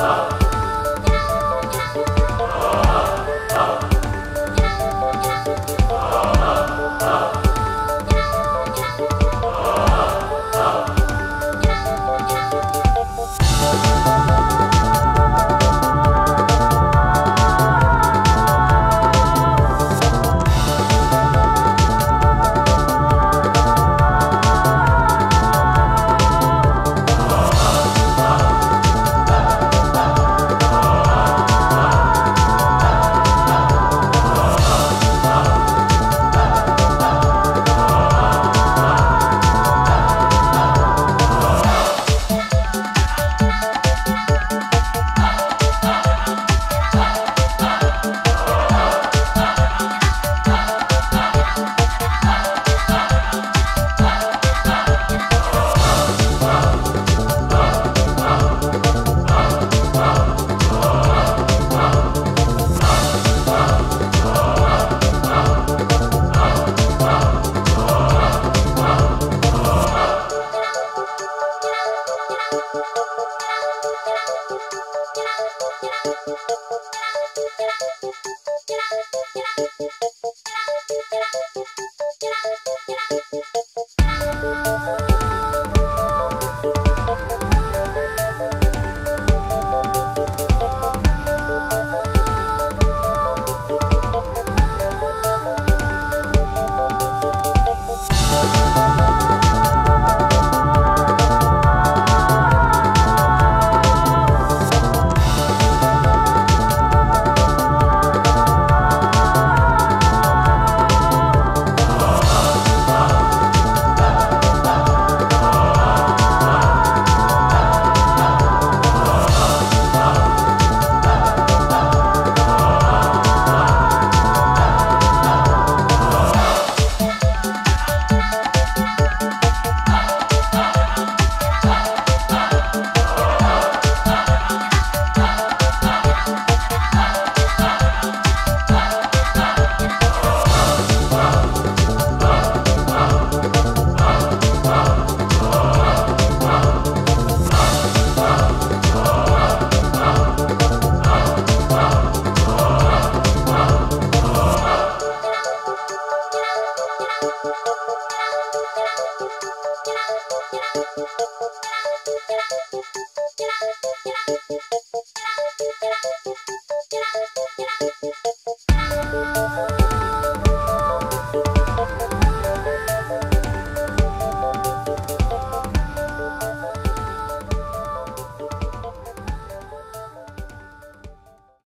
あ Thank you.